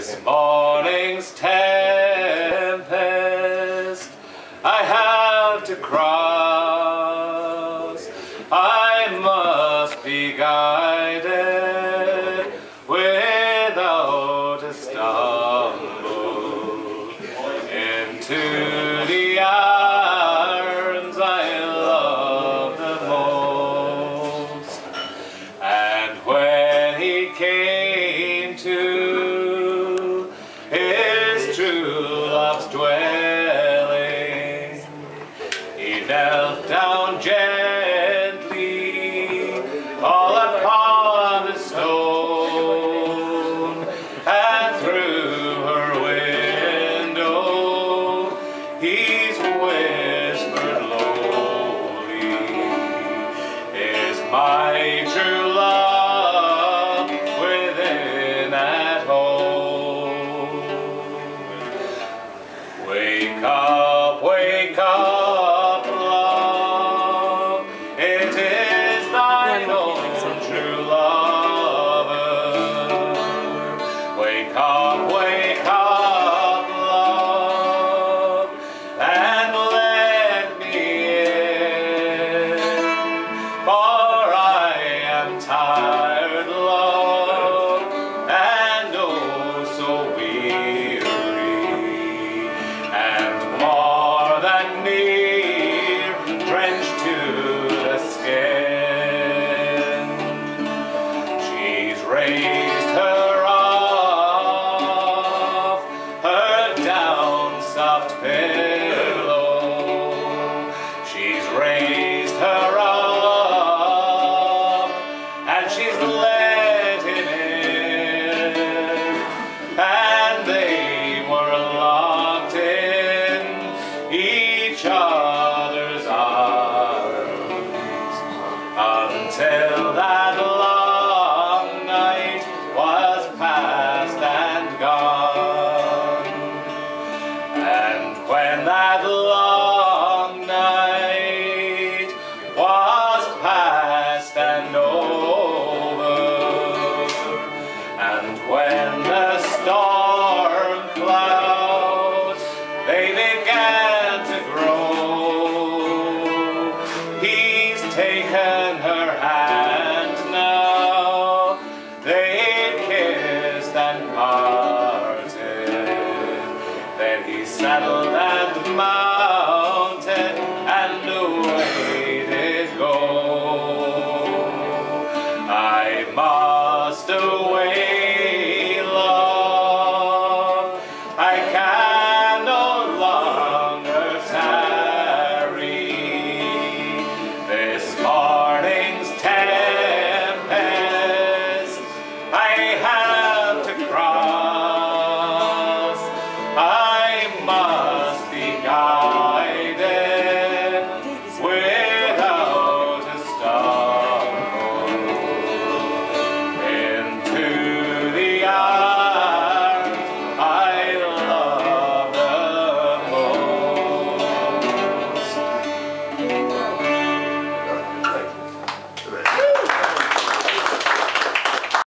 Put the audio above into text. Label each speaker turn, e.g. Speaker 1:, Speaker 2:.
Speaker 1: This morning's tempest I have to cross. I must be guided without a stumble into love's dwelling, he knelt down gently all upon the stone, and through her window he's whispered lowly, is my lover. Each other's arms until that long night was past and gone. And when that long He saddled at the